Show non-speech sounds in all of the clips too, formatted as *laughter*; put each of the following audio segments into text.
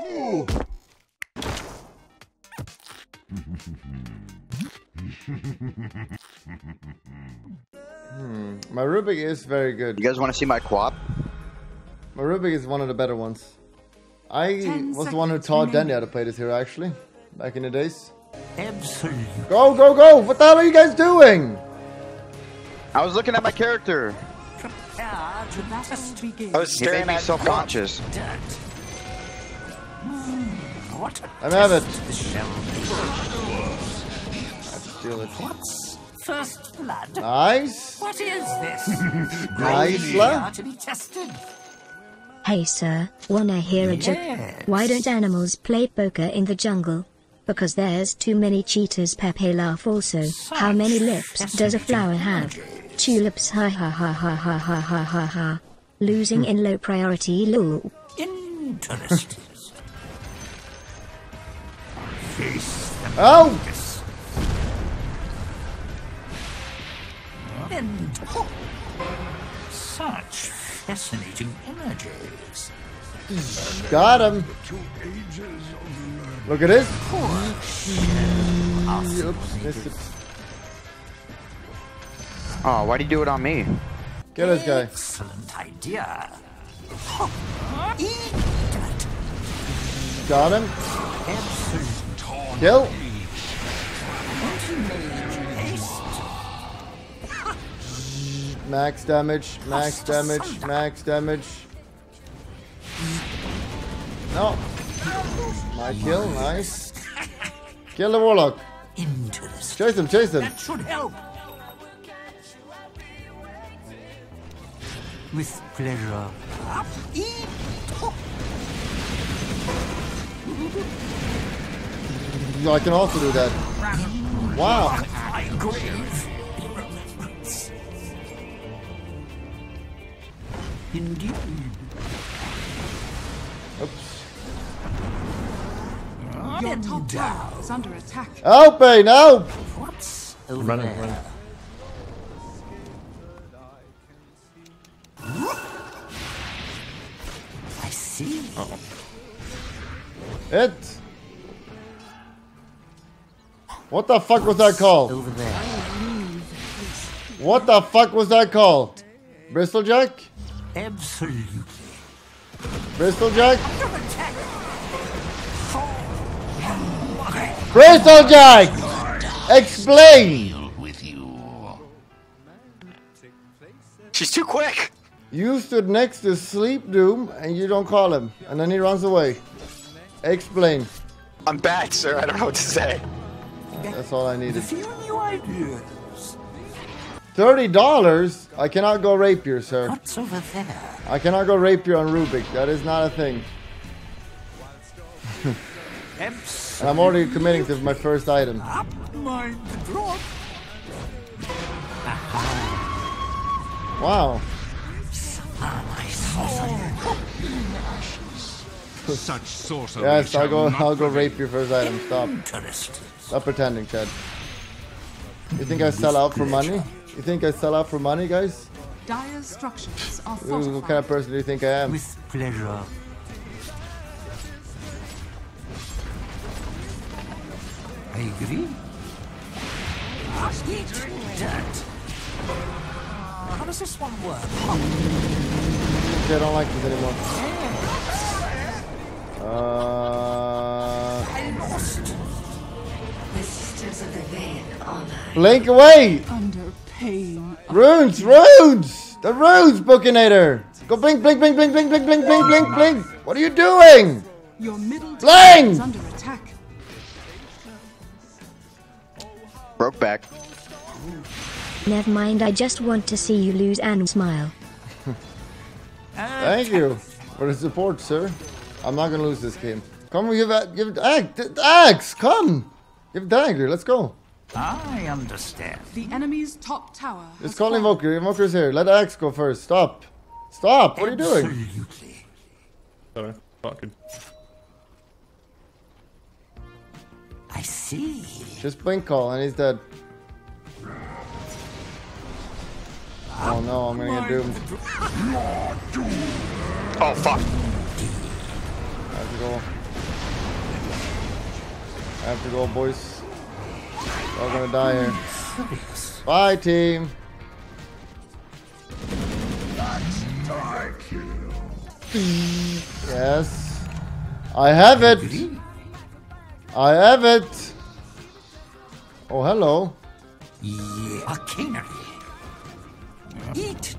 Hmm. My Rubick is very good. You guys want to see my quap? My Rubick is one of the better ones. I Ten was the one who taught remaining. Danny how to play this hero actually, back in the days. Absolutely. Go, go, go! What the hell are you guys doing? I was looking at my character. Prepare to test. Begin. I was made staring me at self-conscious. Dirt. Hmm, What a Let me have it. this shall be. What's first blood? Nice. What is this? *laughs* Nice, are to be tested. Hey sir, wanna hear a joke? Yes. Why don't animals play poker in the jungle? Because there's too many cheaters. Pepe laugh also. How many lips does a flower have? Tulips ha ha ha ha ha ha ha ha ha. Losing in low priority lol. Interesting. Face the Oh! madness. And oh, such fascinating images. Got him. Look at this. Oops, missed it. Oh, why'd he do it on me? Get this guy. Excellent idea. Got him. Absolute Kill. Max damage, max damage, max damage. No. My kill, nice. Kill the warlock. Chase him, chase him. That should help. With pleasure. Up, eat. I can also do that. Wow. My grave. Indeed. Oops. Your top tower is under attack. Help me, no! What's over running, there? running. I see. oh It. What the fuck was that called? Over there. What the fuck was that called? Bristleback? Absolutely. Bristleback? Under attack. Bristleback! Explain! With you. She's too quick. You stood next to Sleep Doom and you don't call him, and then he runs away. Explain. I'm back, sir. I don't know what to say. That's all I needed. A Few new ideas. Thirty dollars? I cannot go rapier, sir. What's over there? I cannot go rapier on Rubick. That is not a thing. And I'm already committing to my first item. Up, mind the drop. Wow. Such sorcery Yes, I'll go. I'll go prevail. rapier first item. Stop. Interesting. Stop pretending, Chad. You think I sell out for money? You think I sell out for money, guys? Dire structures are Ooh, what kind of person do you think I am? With pleasure. I agree. Eat dirt. How does this one work? Okay, I don't like this anymore. Uh, blink away! Under pain. Runes, runes! The runes, Bookinator! Go blink, blink, blink, blink, blink, blink, blink, blink, blink, blink! What are you doing? Your middle tower Bling! is under attack. Broke back. Never mind, I just want to see you lose and smile. Thank you for the support, sir. I'm not gonna lose this game. Come, give it, give it, Axe, Axe, come! Give it dagger, let's go. I understand. The enemy's top tower. Let's has call. Invoker. Invoker's here. Let Axe go first. Stop. Stop. What are you doing? Absolutely. Sorry. Fucking. I see. Just blink call and he's dead. Oh no, I'm gonna get doomed. Oh fuck. I have to go. I have to go, boys. We're all gonna die here. Bye, team. Yes. I have it. I have it. Oh, hello. Yeah, a canary. Eat.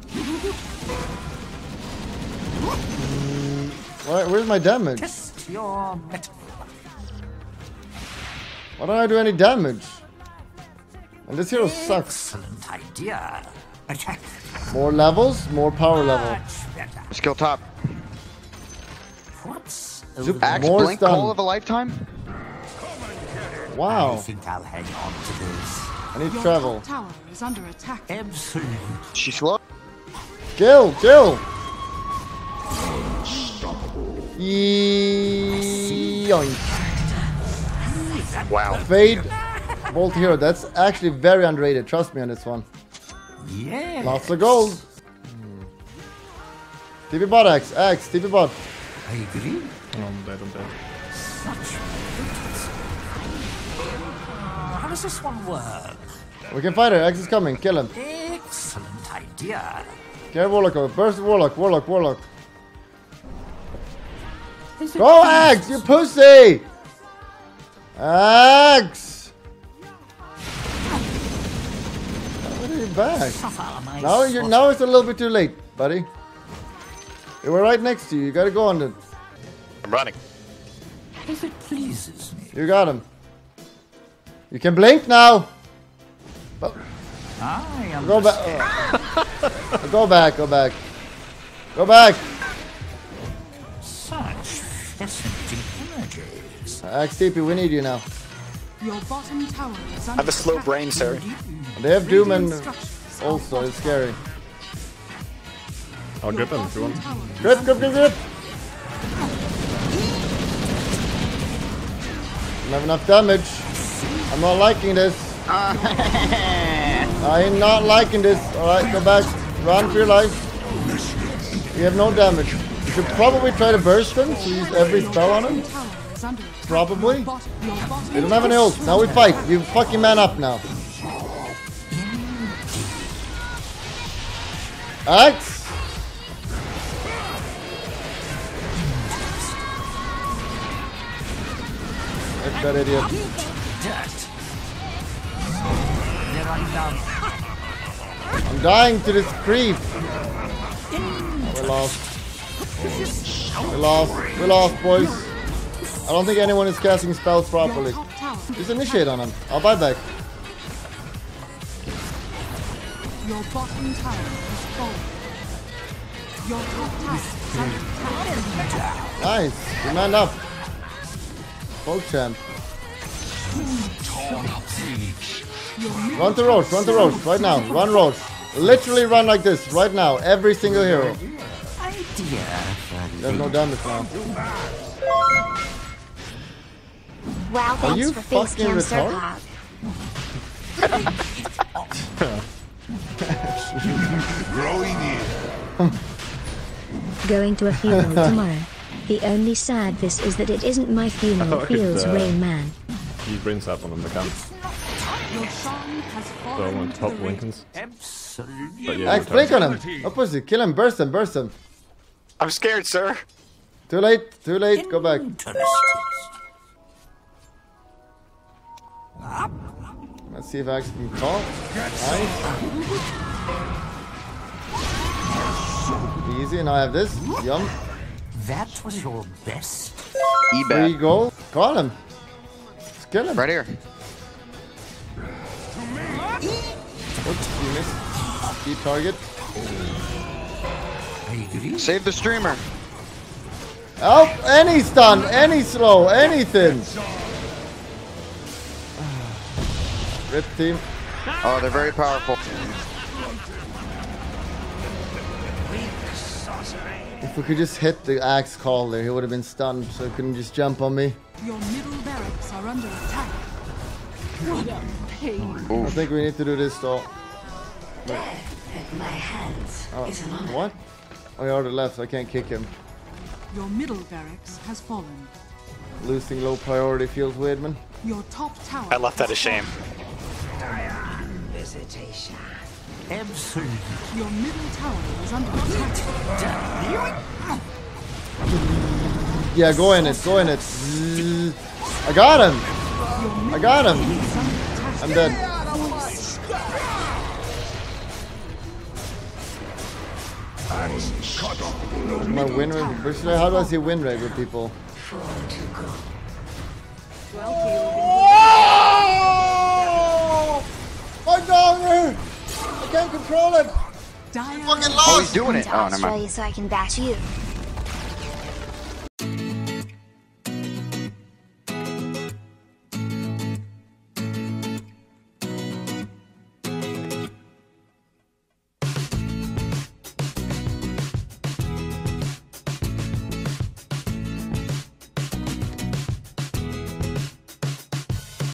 Where, where's my damage? Test your metal. Why don't I do any damage? And this hero sucks. Excellent idea. Attack. More levels, more power level. Better. Skill top. What's Zoop. over Axe More blink stun. call of a lifetime? Wow. I think I'll hang on to this. I need Your travel. tower is under attack. Absolutely. She's slow. Kill, kill. Yoink. Wow. Fade. Bolt hero. That's actually very underrated. Trust me on this one. Yeah. Lots of gold. Hmm. TP bot Axe. Axe. TP bot. I agree. Oh, I'm dead, I'm dead. Such How does this one work? We can fight her. Axe is coming. Kill him. Excellent idea. Get Warlock over. Burst Warlock. Warlock. Warlock. Go Axe. You pussy. X. you back? Suffer Now you're now it's a little bit too late, buddy. They were right next to you. You gotta go on it. I'm running. If it pleases me. You got him. You can blink now. I Go back. *laughs* go back. Go back. Go back. such fascinating energies. Axe TP, we need you now. Your bottom tower is I have a slow brain, sir. They have Doom and Radiant structures are also it's scary. I'll Your grip him if you bottom want. tower is Grip, under grip, grip, grip. Don't have enough damage. I'm not liking this. *laughs* I'm not liking this. Alright, go back. Run for your life. We have no damage. You should probably try to burst them, so use every spell on him. tower is under attack. Probably. Your bot- your bottom They don't have any ult. Now we fight. You fucking man up now. That's that idiot. I'm dying to this creep. We lost. We lost. We lost, boys. I don't think anyone is casting spells properly. Just initiate on him. I'll buy back. Your bottom tower is fallen. Your top tower is under attack. Nice. Good man up. Folk champ. Your middle Run to tower Roach. Run to Roach. Right now. Run Roach. Literally run like this. Right now. Every single hero. Idea for There's no damage now. Wow, thanks you for face fucking cam retarded? *laughs* Growing *laughs* in. Going to a funeral *laughs* tomorrow. The only sad this is that it isn't my funeral, Oh, feels it's, uh, Rain Man. Use brain sap on them, I can. Your So I fallen want to top the ring. Lincolns. Absolutely. But yeah, Axe, we'll blink on him. Pussy. Kill him. Burst him. Burst him. I'm scared, sir. Too late. Too late. Go back. Let's see if Axe can call. Nice. Easy. And I have this. Yum. That was your best. Three E-bat. gold. Call him. Just kill him. Right here. Oops, you missed. Key target. Save the streamer. Oh, Any stun, any slow, anything. Rip team. Oh, they're very powerful. If we could just hit the axe call there, he would have been stunned, so he couldn't just jump on me. Your middle barracks are under attack. What a pain. I think we need to do this though. My hands Oh, is an honor. what? Oh, he already left, I can't kick him. Your middle barracks has fallen. Losing low priority feels weird, man. Your top tower. I left that a has shame. Visitation. Absolutely. Your middle tower is under attack. Yeah, go in it, go in it. I got him! I got him! Is under attack. I'm dead. My win rate, how do I see win rate with people? Four to go. Oh! My dogger! I can't control it! Dire Oh, he's doing it. Oh, never Australia mind. so I can bash you.